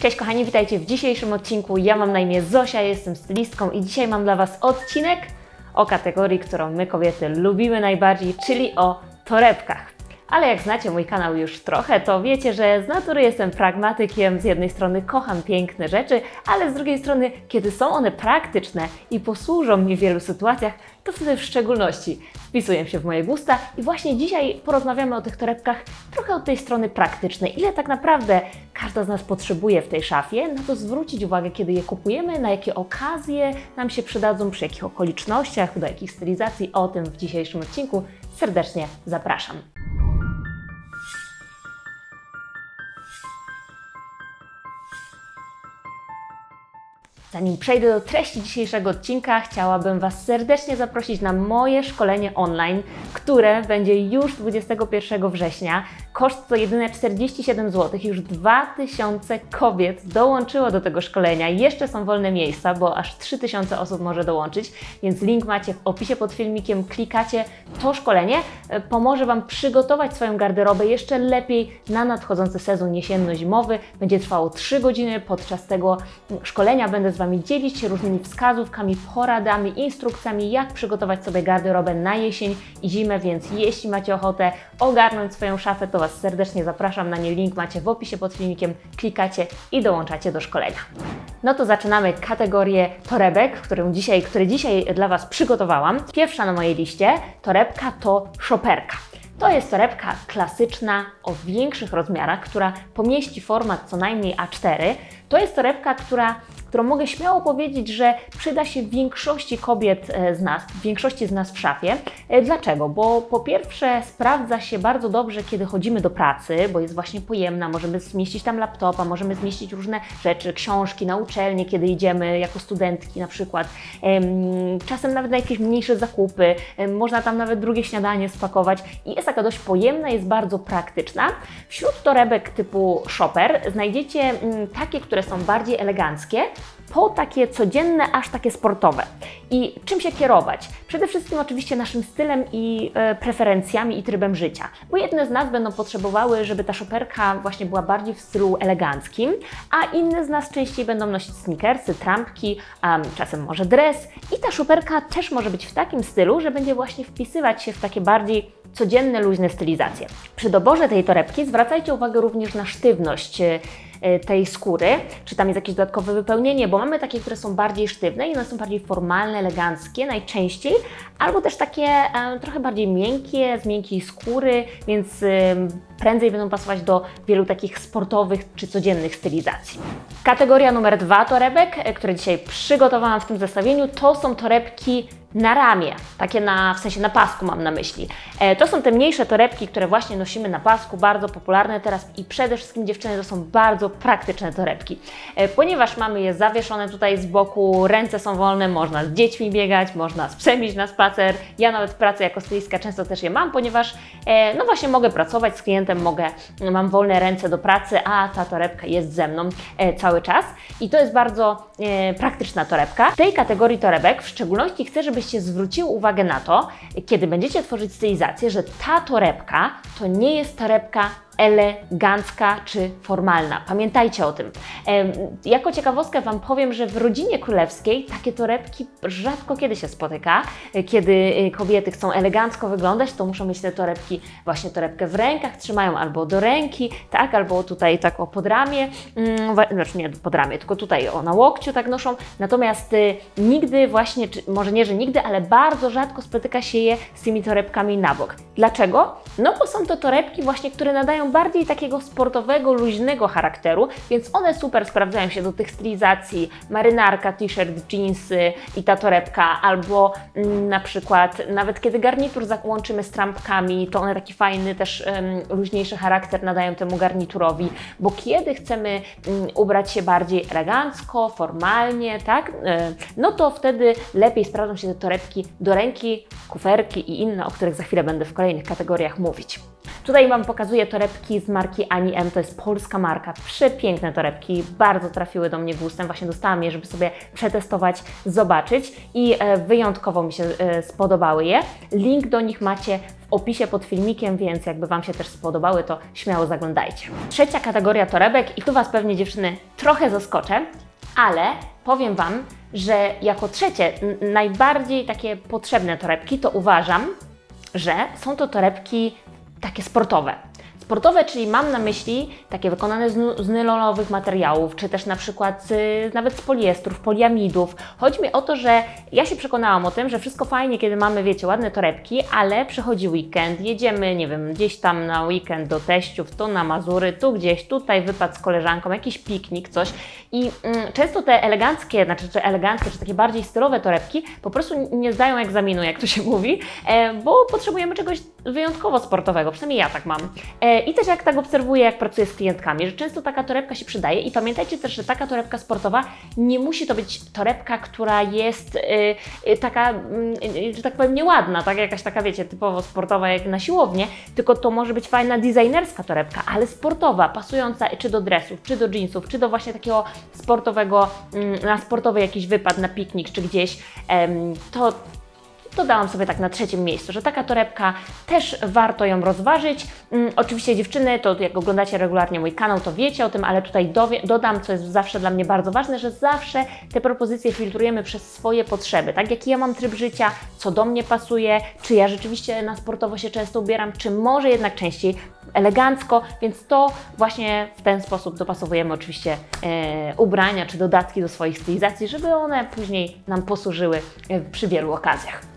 Cześć kochani, witajcie w dzisiejszym odcinku. Ja mam na imię Zosia, jestem stylistką i dzisiaj mam dla Was odcinek o kategorii, którą my kobiety lubimy najbardziej, czyli o torebkach. Ale jak znacie mój kanał już trochę, to wiecie, że z natury jestem pragmatykiem. Z jednej strony kocham piękne rzeczy, ale z drugiej strony, kiedy są one praktyczne i posłużą mi w wielu sytuacjach, to wtedy w szczególności wpisują się w moje gusta. I właśnie dzisiaj porozmawiamy o tych torebkach trochę od tej strony praktycznej. Ile tak naprawdę każda z nas potrzebuje w tej szafie, na to zwrócić uwagę, kiedy je kupujemy, na jakie okazje nam się przydadzą, przy jakich okolicznościach, do jakich stylizacji. O tym w dzisiejszym odcinku serdecznie zapraszam. Zanim przejdę do treści dzisiejszego odcinka, chciałabym Was serdecznie zaprosić na moje szkolenie online, które będzie już 21 września. Koszt to jedyne 47 zł. Już 2000 kobiet dołączyło do tego szkolenia. Jeszcze są wolne miejsca, bo aż 3000 osób może dołączyć, więc link macie w opisie pod filmikiem. Klikacie to szkolenie. Pomoże Wam przygotować swoją garderobę jeszcze lepiej na nadchodzący sezon jesienno-zimowy. Będzie trwało 3 godziny. Podczas tego szkolenia będę z Wami dzielić się różnymi wskazówkami, poradami, instrukcjami, jak przygotować sobie garderobę na jesień i zimę, więc jeśli macie ochotę ogarnąć swoją szafę, to Was serdecznie zapraszam na nie. Link macie w opisie pod filmikiem, klikacie i dołączacie do szkolenia. No to zaczynamy kategorię torebek, którą dzisiaj, które dzisiaj dla Was przygotowałam. Pierwsza na mojej liście torebka to szoperka. To jest torebka klasyczna o większych rozmiarach, która pomieści format co najmniej A4. To jest torebka, która którą mogę śmiało powiedzieć, że przyda się większości kobiet e, z nas, większości z nas w szafie. E, dlaczego? Bo po pierwsze sprawdza się bardzo dobrze, kiedy chodzimy do pracy, bo jest właśnie pojemna, możemy zmieścić tam laptopa, możemy zmieścić różne rzeczy, książki na uczelnię, kiedy idziemy jako studentki na przykład, czasem nawet na jakieś mniejsze zakupy, można tam nawet drugie śniadanie spakować i jest taka dość pojemna, jest bardzo praktyczna. Wśród torebek typu shopper znajdziecie mm, takie, które są bardziej eleganckie, po takie codzienne, aż takie sportowe. I czym się kierować? Przede wszystkim oczywiście naszym stylem i e, preferencjami i trybem życia, bo jedne z nas będą potrzebowały, żeby ta szoperka właśnie była bardziej w stylu eleganckim, a inne z nas częściej będą nosić sneakersy, trampki, czasem może dres i ta szoperka też może być w takim stylu, że będzie właśnie wpisywać się w takie bardziej codzienne, luźne stylizacje. Przy doborze tej torebki zwracajcie uwagę również na sztywność E, tej skóry, czy tam jest jakieś dodatkowe wypełnienie, bo mamy takie, które są bardziej sztywne i one są bardziej formalne, eleganckie najczęściej, albo też takie e, trochę bardziej miękkie, z miękkiej skóry, więc e, prędzej będą pasować do wielu takich sportowych czy codziennych stylizacji. Kategoria numer dwa torebek, e, które dzisiaj przygotowałam w tym zestawieniu, to są torebki na ramię, takie na, w sensie na pasku mam na myśli. E, to są te mniejsze torebki, które właśnie nosimy na pasku, bardzo popularne teraz i przede wszystkim dziewczyny to są bardzo praktyczne torebki, e, ponieważ mamy je zawieszone tutaj z boku, ręce są wolne, można z dziećmi biegać, można z psem iść na spacer. Ja nawet pracę jako stylistka często też je mam, ponieważ e, no właśnie mogę pracować z klientem, mogę, mam wolne ręce do pracy, a ta torebka jest ze mną e, cały czas i to jest bardzo e, praktyczna torebka. W tej kategorii torebek w szczególności chcę, żeby żebyście zwróciły uwagę na to, kiedy będziecie tworzyć stylizację, że ta torebka to nie jest torebka elegancka czy formalna. Pamiętajcie o tym. Jako ciekawostkę Wam powiem, że w rodzinie królewskiej takie torebki rzadko kiedy się spotyka. Kiedy y, kobiety chcą elegancko wyglądać, to muszą mieć te torebki, właśnie torebkę w rękach, trzymają albo do ręki, tak, albo tutaj tak o podramię, mm, znaczy nie pod ramię, tylko tutaj o na łokciu tak noszą. Natomiast y, nigdy właśnie, może nie, że nigdy, ale bardzo rzadko spotyka się je z tymi torebkami na bok. Dlaczego? No bo są to torebki właśnie, które nadają bardziej takiego sportowego, luźnego charakteru, więc one super sprawdzają się do tych stylizacji marynarka, t-shirt, jeansy i ta torebka, albo mm, na przykład nawet kiedy garnitur załączymy z trampkami, to one taki fajny też um, luźniejszy charakter nadają temu garniturowi, bo kiedy chcemy um, ubrać się bardziej elegancko, formalnie, tak, e, no to wtedy lepiej sprawdzą się te torebki do ręki, kuferki i inne, o których za chwilę będę w kolejnych kategoriach mówić. Tutaj Wam pokazuję torebki z marki Ani M, to jest polska marka. Przepiękne torebki, bardzo trafiły do mnie gustem. Właśnie dostałam je, żeby sobie przetestować, zobaczyć i e, wyjątkowo mi się e, spodobały je. Link do nich macie w opisie pod filmikiem, więc jakby Wam się też spodobały, to śmiało zaglądajcie. Trzecia kategoria torebek i tu Was pewnie dziewczyny trochę zaskoczę, ale powiem Wam, że jako trzecie, najbardziej takie potrzebne torebki, to uważam, że są to torebki takie sportowe. Sportowe, czyli mam na myśli takie wykonane z, z materiałów, czy też na przykład nawet z poliestrów, poliamidów. Chodzi mi o to, że ja się przekonałam o tym, że wszystko fajnie, kiedy mamy, wiecie, ładne torebki, ale przychodzi weekend, jedziemy, nie wiem, gdzieś tam na weekend do teściów, tu na Mazury, tu gdzieś, tutaj wypad z koleżanką, jakiś piknik, coś. I mm, często te eleganckie, znaczy czy eleganckie, czy takie bardziej stylowe torebki po prostu nie zdają egzaminu, jak to się mówi, e, bo potrzebujemy czegoś wyjątkowo sportowego, przynajmniej ja tak mam. E, i też jak tak obserwuję, jak pracuję z klientkami, że często taka torebka się przydaje i pamiętajcie też, że taka torebka sportowa nie musi to być torebka, która jest yy, taka, yy, że tak powiem, nieładna, tak? Jakaś taka, wiecie, typowo sportowa jak na siłownię, tylko to może być fajna designerska torebka, ale sportowa, pasująca czy do dresów, czy do jeansów, czy do właśnie takiego sportowego, yy, na sportowy jakiś wypad, na piknik, czy gdzieś, to dodałam sobie tak na trzecim miejscu, że taka torebka też warto ją rozważyć. Um, oczywiście dziewczyny, to jak oglądacie regularnie mój kanał, to wiecie o tym, ale tutaj dowie, dodam, co jest zawsze dla mnie bardzo ważne, że zawsze te propozycje filtrujemy przez swoje potrzeby, tak jaki ja mam tryb życia, co do mnie pasuje, czy ja rzeczywiście na sportowo się często ubieram, czy może jednak częściej elegancko, więc to właśnie w ten sposób dopasowujemy oczywiście e, ubrania czy dodatki do swoich stylizacji, żeby one później nam posłużyły e, przy wielu okazjach.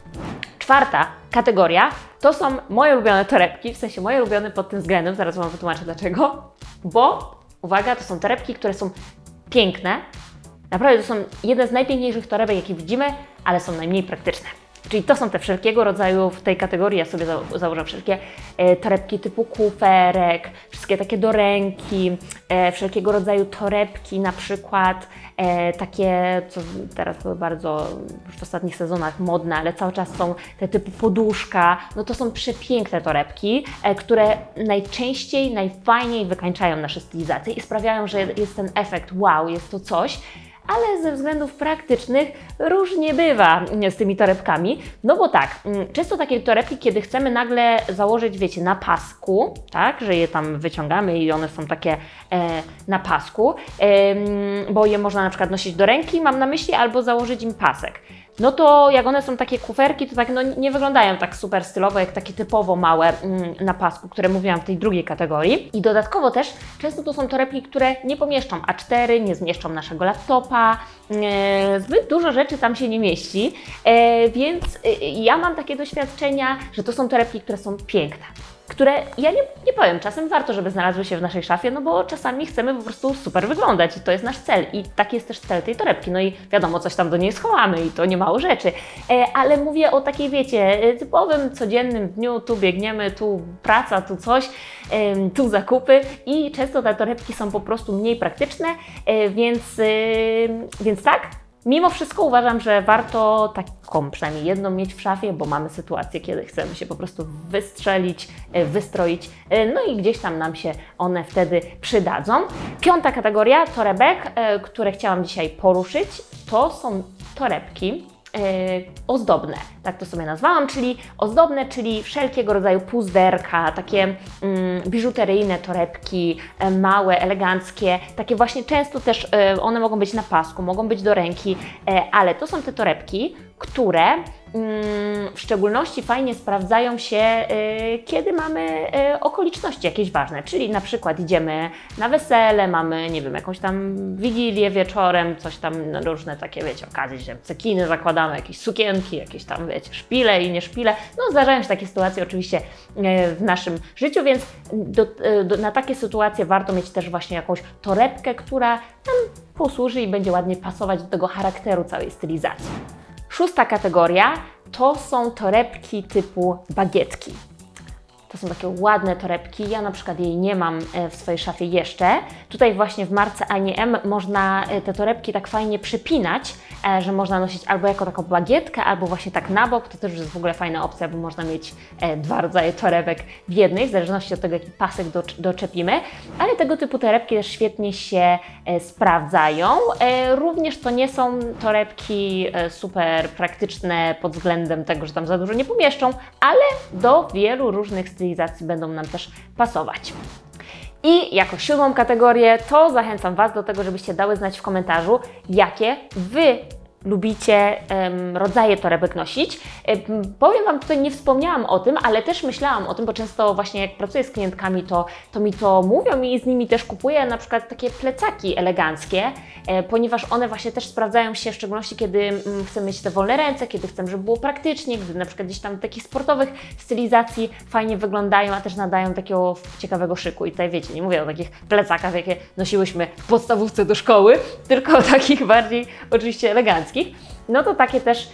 Czwarta kategoria to są moje ulubione torebki, w sensie moje ulubione pod tym względem, zaraz Wam wytłumaczę dlaczego, bo uwaga, to są torebki, które są piękne, naprawdę to są jedne z najpiękniejszych torebek, jakie widzimy, ale są najmniej praktyczne. Czyli to są te wszelkiego rodzaju, w tej kategorii ja sobie założę wszelkie e, torebki typu kuferek, wszystkie takie do ręki, e, wszelkiego rodzaju torebki, na przykład e, takie, co teraz były bardzo w ostatnich sezonach modne, ale cały czas są te typu poduszka, no to są przepiękne torebki, e, które najczęściej, najfajniej wykańczają nasze stylizacje i sprawiają, że jest ten efekt wow, jest to coś, ale ze względów praktycznych różnie bywa z tymi torebkami. No bo tak, mm, często takie torebki, kiedy chcemy nagle założyć, wiecie, na pasku, tak, że je tam wyciągamy i one są takie e, na pasku, e, bo je można na przykład nosić do ręki, mam na myśli, albo założyć im pasek no to jak one są takie kuferki, to tak no, nie wyglądają tak super stylowo, jak takie typowo małe mm, na pasku, które mówiłam w tej drugiej kategorii. I dodatkowo też często to są torebki, które nie pomieszczą A4, nie zmieszczą naszego laptopa, e, zbyt dużo rzeczy tam się nie mieści, e, więc e, ja mam takie doświadczenia, że to są torebki, które są piękne które ja nie, nie powiem, czasem warto, żeby znalazły się w naszej szafie, no bo czasami chcemy po prostu super wyglądać i to jest nasz cel. I taki jest też cel tej torebki. No i wiadomo, coś tam do niej schowamy i to nie mało rzeczy, e, ale mówię o takiej, wiecie, typowym, codziennym dniu, tu biegniemy, tu praca, tu coś, e, tu zakupy. I często te torebki są po prostu mniej praktyczne, e, więc, e, więc tak, Mimo wszystko uważam, że warto taką przynajmniej jedną mieć w szafie, bo mamy sytuację, kiedy chcemy się po prostu wystrzelić, e, wystroić, e, no i gdzieś tam nam się one wtedy przydadzą. Piąta kategoria torebek, e, które chciałam dzisiaj poruszyć, to są torebki, ozdobne, tak to sobie nazwałam, czyli ozdobne, czyli wszelkiego rodzaju puzderka, takie mm, biżuteryjne torebki, małe, eleganckie, takie właśnie często też one mogą być na pasku, mogą być do ręki, ale to są te torebki, które w szczególności fajnie sprawdzają się, kiedy mamy okoliczności jakieś ważne, czyli na przykład idziemy na wesele, mamy, nie wiem, jakąś tam wigilię wieczorem, coś tam, no, różne takie, wiecie, okazje, że cekiny zakładamy, jakieś sukienki, jakieś tam, wiecie, szpile i nie szpile. No zdarzają się takie sytuacje oczywiście y, w naszym życiu, więc do, do, na takie sytuacje warto mieć też właśnie jakąś torebkę, która nam posłuży i będzie ładnie pasować do tego charakteru całej stylizacji. Szósta kategoria to są torebki typu bagietki. To są takie ładne torebki. Ja na przykład jej nie mam e, w swojej szafie jeszcze. Tutaj właśnie w marce Ani M można e, te torebki tak fajnie przypinać, e, że można nosić albo jako taką bagietkę, albo właśnie tak na bok. To też jest w ogóle fajna opcja, bo można mieć dwa rodzaje torebek w jednej, w zależności od tego, jaki pasek do, doczepimy. Ale tego typu torebki też świetnie się sprawdzają. Również to nie są torebki super praktyczne pod względem tego, że tam za dużo nie pomieszczą, ale do wielu różnych stylizacji będą nam też pasować. I jako siódmą kategorię to zachęcam Was do tego, żebyście dały znać w komentarzu, jakie Wy lubicie rodzaje torebek nosić. Em, powiem Wam, tutaj nie wspomniałam o tym, ale też myślałam o tym, bo często właśnie jak pracuję z klientkami, to, to mi to mówią i z nimi też kupuję na przykład takie plecaki eleganckie, e, ponieważ one właśnie też sprawdzają się, w szczególności kiedy mm, chcę mieć te wolne ręce, kiedy chcę, żeby było praktycznie, gdy na przykład gdzieś tam takich sportowych stylizacji fajnie wyglądają, a też nadają takiego ciekawego szyku. I tutaj wiecie, nie mówię o takich plecakach, jakie nosiłyśmy w podstawówce do szkoły, tylko o takich bardziej oczywiście eleganckich. No to takie też,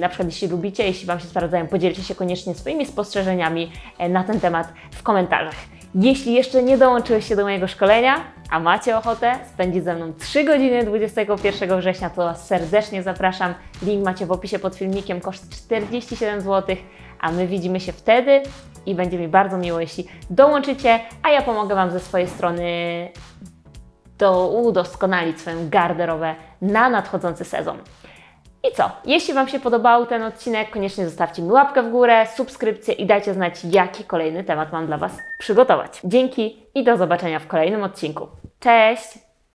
na przykład jeśli lubicie, jeśli Wam się sprawdzają, podzielcie się koniecznie swoimi spostrzeżeniami e, na ten temat w komentarzach. Jeśli jeszcze nie dołączyłeś się do mojego szkolenia, a macie ochotę spędzić ze mną 3 godziny 21 września, to serdecznie zapraszam. Link macie w opisie pod filmikiem, koszt 47 zł, a my widzimy się wtedy i będzie mi bardzo miło, jeśli dołączycie, a ja pomogę Wam ze swojej strony do udoskonalić swoją garderobę na nadchodzący sezon. I co? Jeśli Wam się podobał ten odcinek, koniecznie zostawcie mi łapkę w górę, subskrypcję i dajcie znać, jaki kolejny temat mam dla Was przygotować. Dzięki i do zobaczenia w kolejnym odcinku. Cześć!